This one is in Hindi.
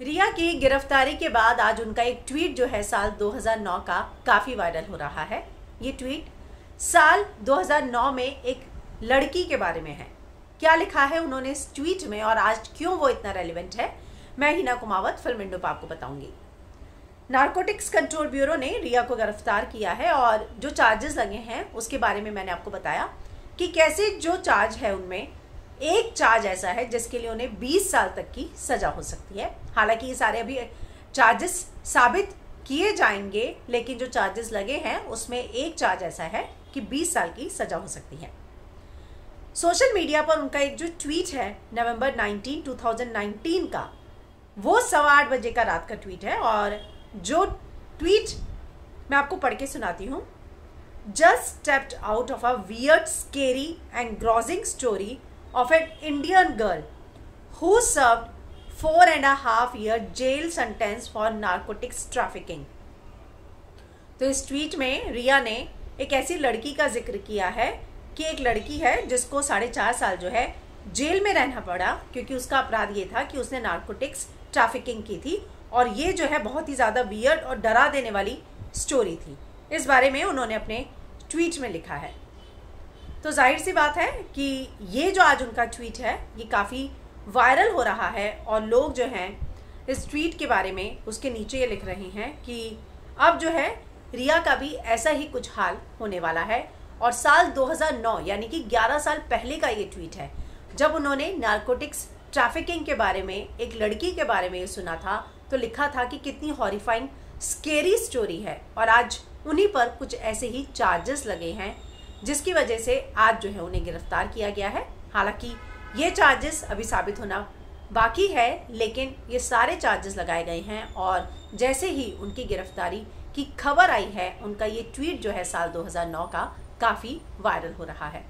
रिया की गिरफ्तारी के बाद आज उनका एक ट्वीट जो है साल 2009 का काफ़ी वायरल हो रहा है। ये ट्वीट साल 2009 में एक लड़की के बारे में है। क्या लिखा है उन्होंने इस ट्वीट में और आज क्यों वो इतना रेलिवेंट है? मैं हिना कुमावत, फ़िल्म इंडो आपको बताऊँगी। नारकोटिक्स कंट्रोल ब्यूरो ने रिया को गिरफ़्तार किया है और जो चार्जेस लगे हैं उसके बारे में मैंने आपको बताया कि कैसे जो चार्ज है उनमें एक चार्ज ऐसा है जिसके लिए उन्हें 20 साल तक की सजा हो सकती है। हालाँकि ये सारे अभी चार्जेस साबित किए जाएँगे, लेकिन जो चार्जेस लगे हैं, उसमें एक चार्ज ऐसा है कि 20 साल की सजा हो सकती है। सोशल मीडिया पर उनका एक जो ट्वीट है, नवंबर 19 2019 का, वो सवा आठ बजे का रात का ट्वीट है, और जो ट्वीट मैं आपको पढ़ के सुनाती हूँ। Just stepped out of a weird scary and grudging story of an Indian girl who served four and a half year jail sentence for narcotics trafficking. तो इस ट्वीट में रिया ने एक ऐसी लड़की का ज़िक्र किया है कि एक लड़की है जिसको साढ़े चार साल जो है जेल में रहना पड़ा, क्योंकि उसका अपराध ये था कि उसने नार्कोटिक्स ट्रैफिकिंग की थी और ये जो है बहुत ही ज़्यादा वियर्ड और डरा देने वाली स्टोरी थी इस बारे में उन्होंने अपने ट्वीट में लिखा है तो ज़ाहिर सी बात है कि ये जो आज उनका ट्वीट है, ये काफ़ी वायरल हो रहा है और लोग जो हैं, इस ट्वीट के बारे में उसके नीचे ये लिख रहे हैं कि अब जो है, रिया का भी ऐसा ही कुछ हाल होने वाला है और साल 2009 यानी कि 11 साल पहले का ये ट्वीट है, जब उन्होंने नारकोटिक्स ट्रैफिकिंग के बारे में, एक लड़की के बारे में ये सुना था तो लिखा था कि कितनी हॉरीफाइंग स्केरी स्टोरी है और आज उन्हीं पर कुछ ऐसे ही चार्जेस लगे हैं जिसकी वजह से आज जो है उन्हें गिरफ़्तार किया गया है। हालाँकि ये चार्जेस अभी साबित होना बाकी है, लेकिन ये सारे चार्जेस लगाए गए हैं और जैसे ही उनकी गिरफ्तारी की खबर आई है, उनका ये ट्वीट जो है साल 2009 का काफ़ी वायरल हो रहा है।